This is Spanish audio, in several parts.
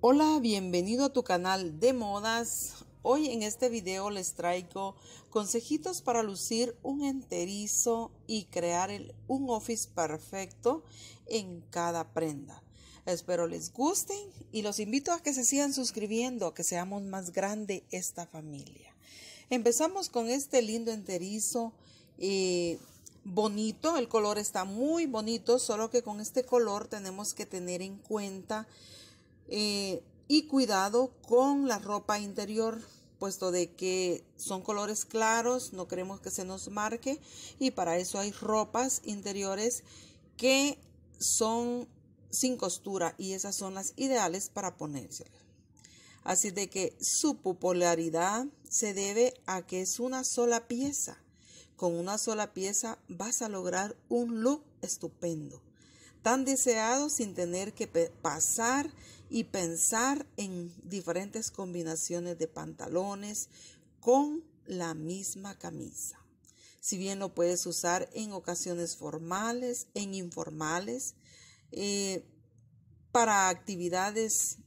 Hola, bienvenido a tu canal de modas. Hoy en este video les traigo consejitos para lucir un enterizo y crear un office perfecto en cada prenda. Espero les gusten y los invito a que se sigan suscribiendo, a que seamos más grande esta familia. Empezamos con este lindo enterizo eh, bonito, el color está muy bonito, solo que con este color tenemos que tener en cuenta eh, y cuidado con la ropa interior puesto de que son colores claros, no queremos que se nos marque y para eso hay ropas interiores que son sin costura y esas son las ideales para ponérselas. Así de que su popularidad se debe a que es una sola pieza. Con una sola pieza vas a lograr un look estupendo, tan deseado sin tener que pasar y pensar en diferentes combinaciones de pantalones con la misma camisa. Si bien lo puedes usar en ocasiones formales, en informales, eh, para actividades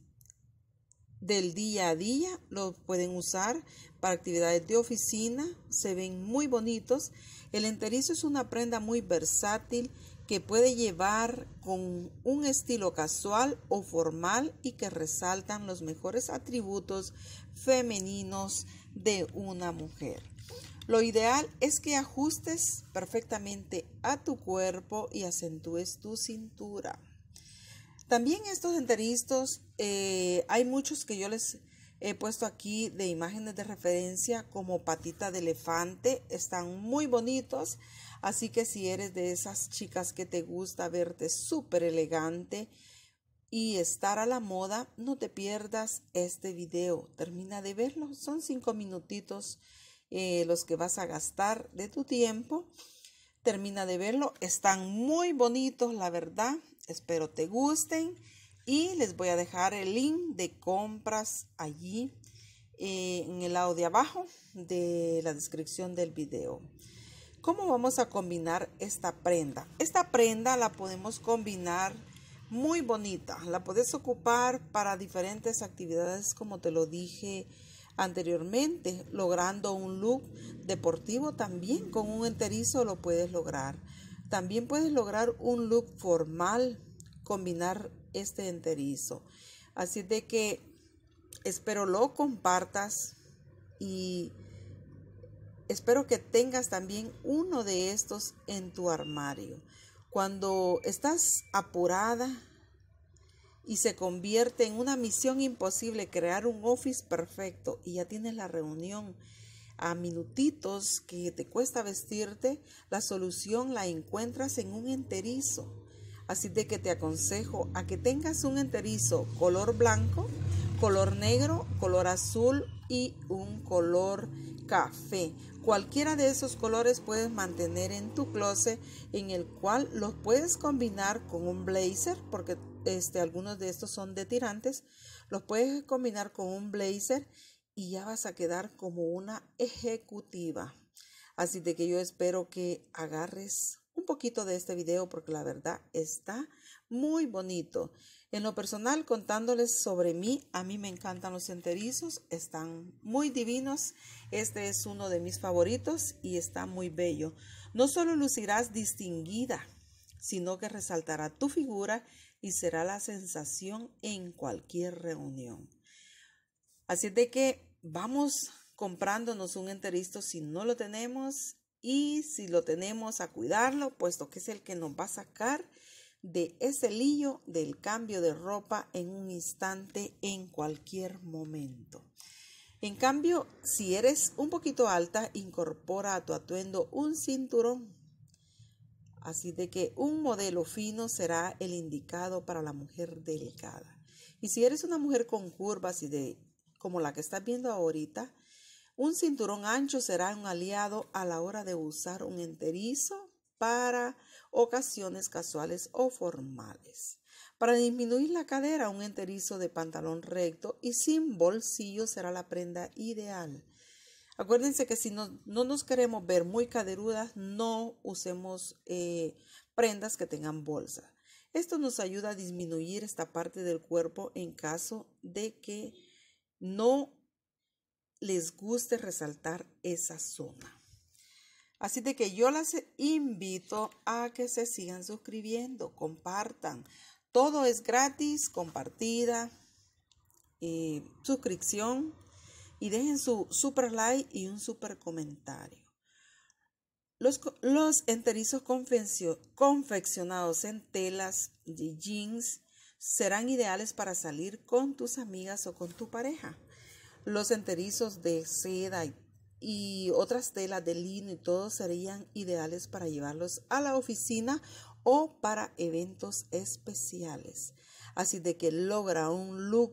del día a día, lo pueden usar para actividades de oficina, se ven muy bonitos. El enterizo es una prenda muy versátil que puede llevar con un estilo casual o formal y que resaltan los mejores atributos femeninos de una mujer. Lo ideal es que ajustes perfectamente a tu cuerpo y acentúes tu cintura. También estos enteristos, eh, hay muchos que yo les he puesto aquí de imágenes de referencia como patita de elefante, están muy bonitos, así que si eres de esas chicas que te gusta verte súper elegante y estar a la moda, no te pierdas este video, termina de verlo, son cinco minutitos eh, los que vas a gastar de tu tiempo. Termina de verlo, están muy bonitos, la verdad. Espero te gusten y les voy a dejar el link de compras allí eh, en el lado de abajo de la descripción del video. ¿Cómo vamos a combinar esta prenda? Esta prenda la podemos combinar muy bonita. La puedes ocupar para diferentes actividades como te lo dije anteriormente, logrando un look deportivo también con un enterizo lo puedes lograr. También puedes lograr un look formal, combinar este enterizo. Así de que espero lo compartas y espero que tengas también uno de estos en tu armario. Cuando estás apurada, y se convierte en una misión imposible crear un office perfecto y ya tienes la reunión a minutitos que te cuesta vestirte, la solución la encuentras en un enterizo. Así de que te aconsejo a que tengas un enterizo color blanco, color negro, color azul y un color café. Cualquiera de esos colores puedes mantener en tu closet en el cual los puedes combinar con un blazer porque este, algunos de estos son de tirantes, los puedes combinar con un blazer y ya vas a quedar como una ejecutiva. Así de que yo espero que agarres un poquito de este video porque la verdad está muy bonito. En lo personal, contándoles sobre mí, a mí me encantan los enterizos, están muy divinos. Este es uno de mis favoritos y está muy bello. No solo lucirás distinguida, sino que resaltará tu figura y será la sensación en cualquier reunión. Así de que vamos comprándonos un enteristo si no lo tenemos y si lo tenemos a cuidarlo, puesto que es el que nos va a sacar de ese lío del cambio de ropa en un instante, en cualquier momento. En cambio, si eres un poquito alta, incorpora a tu atuendo un cinturón Así de que un modelo fino será el indicado para la mujer delicada. Y si eres una mujer con curvas y de como la que estás viendo ahorita, un cinturón ancho será un aliado a la hora de usar un enterizo para ocasiones casuales o formales. Para disminuir la cadera, un enterizo de pantalón recto y sin bolsillo será la prenda ideal. Acuérdense que si no, nos queremos ver muy caderudas, no usemos eh, prendas que tengan bolsa. Esto nos ayuda a disminuir esta parte del cuerpo en caso de que no les guste resaltar esa zona. Así de que yo las invito a que se sigan suscribiendo, compartan. Todo es gratis, compartida, eh, suscripción y dejen su super like y un super comentario. Los, los enterizos confeccionados en telas de jeans serán ideales para salir con tus amigas o con tu pareja. Los enterizos de seda y otras telas de lino y todo serían ideales para llevarlos a la oficina o para eventos especiales. Así de que logra un look